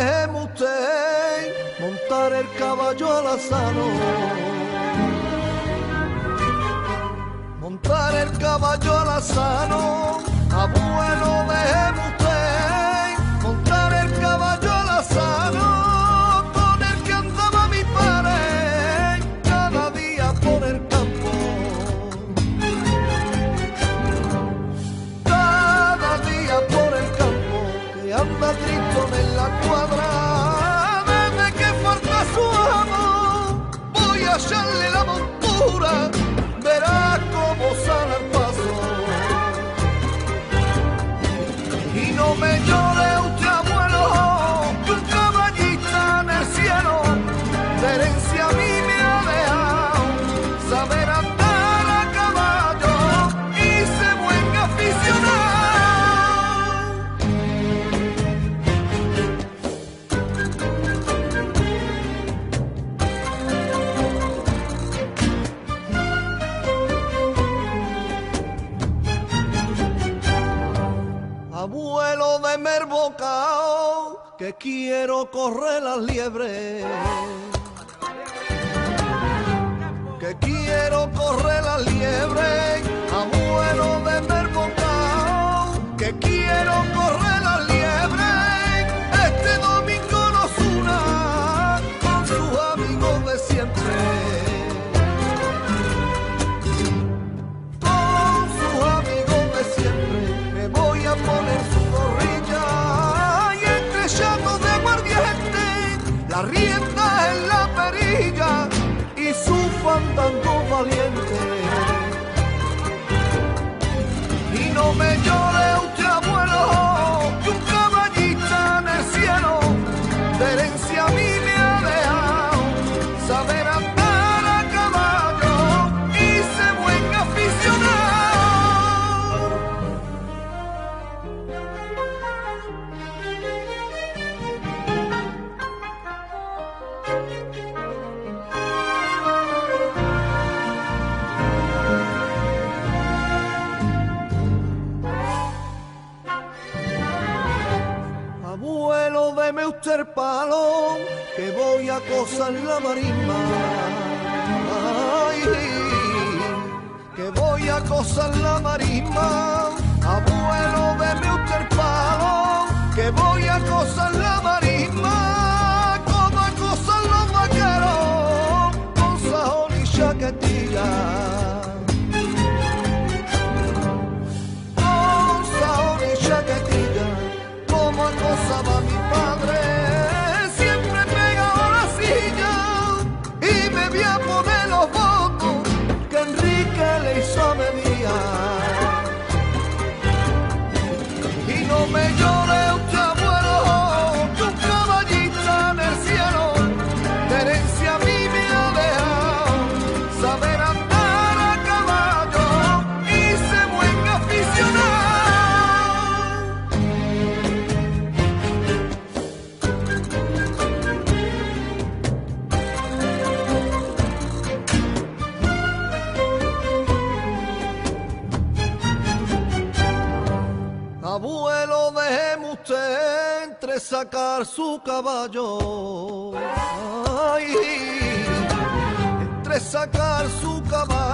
déjeme usted montar el caballo alazano. Montar el caballo alazano, ah, abuelo, déjeme usted yaşa lila que quiero correr las liebres. Que quiero correr las liebres, abuelo de mermontao, que quiero correr. en la perilla y su fandango Deme usted el palo que voy a cosar la marisma. Ay, que voy a cosar la marisma. Abuelo, deme usted el palo que voy a cosar la marisma. Como a cosar los vaqueros con sajón y chaquetilla. Abuelo, déjeme usted entre sacar su caballo. Entre sacar su caballo.